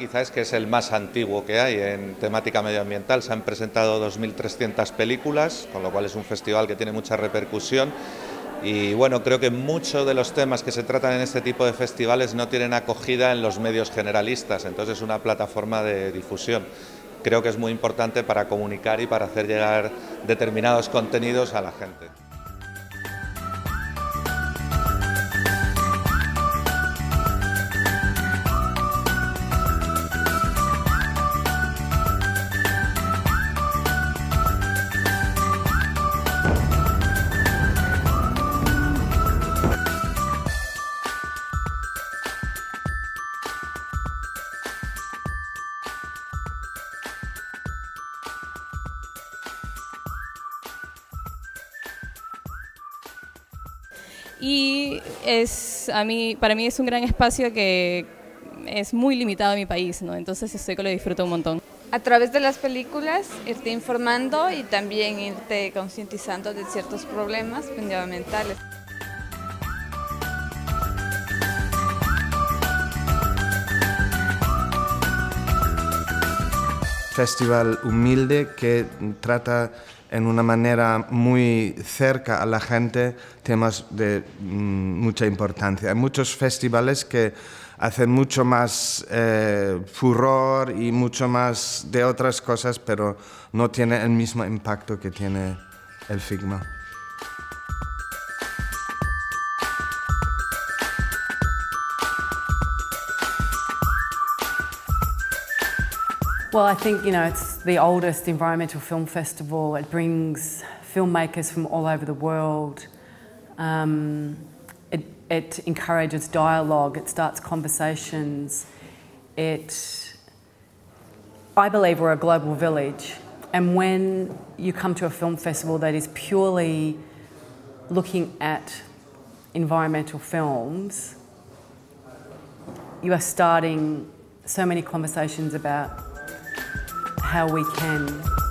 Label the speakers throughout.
Speaker 1: Quizás es que es el más antiguo que hay en temática medioambiental. Se han presentado 2.300 películas, con lo cual es un festival que tiene mucha repercusión. Y bueno, creo que muchos de los temas que se tratan en este tipo de festivales no tienen acogida en los medios generalistas, entonces es una plataforma de difusión. Creo que es muy importante para comunicar y para hacer llegar determinados contenidos a la gente.
Speaker 2: Y es a mí para mí es un gran espacio que es muy limitado en mi país, ¿no? Entonces estoy que lo disfruto un montón.
Speaker 3: A través de las películas irte informando y también irte concientizando de ciertos problemas medioambientales.
Speaker 4: Festival humilde que trata en una manera muy cerca a la gente temas de mm, mucha importancia. Hay muchos festivales que hacen mucho más eh, furor y mucho más de otras cosas, pero no tiene el mismo impacto que tiene el Figma.
Speaker 5: Well, I think, you know, it's the oldest environmental film festival. It brings filmmakers from all over the world. Um, it, it encourages dialogue, it starts conversations. It, I believe we're a global village. And when you come to a film festival that is purely looking at environmental films, you are starting so many conversations about how we can.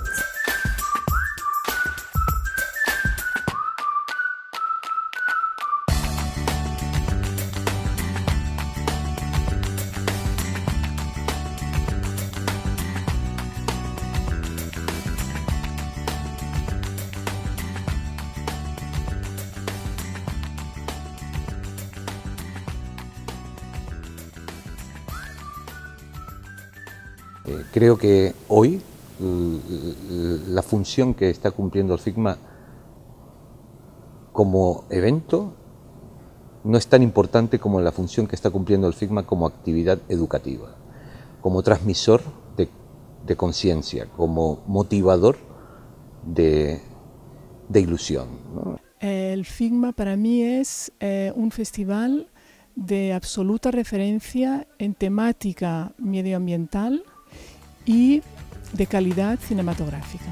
Speaker 6: Creo que hoy la función que está cumpliendo el FIGMA como evento no es tan importante como la función que está cumpliendo el FIGMA como actividad educativa, como transmisor de, conciencia, como motivador de, ilusión.
Speaker 7: El FIGMA para mí es eh, un festival de absoluta referencia en temática medioambiental y de calidad cinematográfica.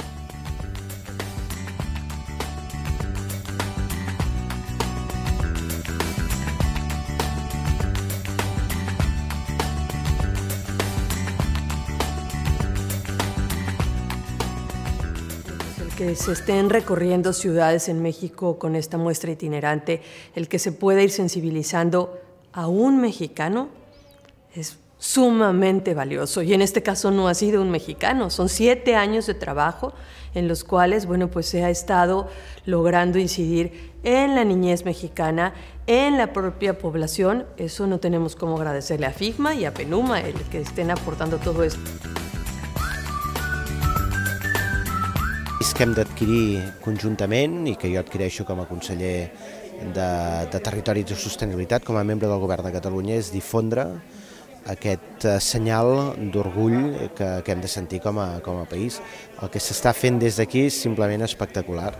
Speaker 8: Que se estén recorriendo ciudades en México con esta muestra itinerante, el que se pueda ir sensibilizando a un mexicano es sumamente valioso. Y en este caso no ha sido un mexicano, son siete años de trabajo en los cuales, bueno, pues se ha estado logrando incidir en la niñez mexicana, en la propia población, eso no tenemos como agradecerle a FIGMA y a PENUMA el que estén aportando todo esto.
Speaker 9: que hem d'adquirir conjuntament i que jo adquireixo com a conseller de, de Territori i de Sostenibilitat, com a membre del Govern de Catalunya, és difondre aquest eh, senyal d'orgull que, que hem de sentir com a, com a país. El que s'està fent des d'aquí és simplement espectacular.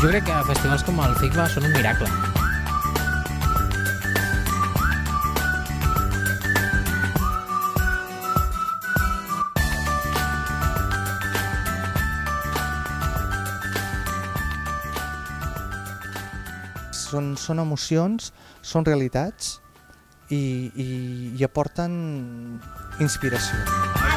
Speaker 10: Jo crec que festivals com el FICBA són un miracle.
Speaker 11: Són, són emocions, són realitats i, i, i aporten inspiració.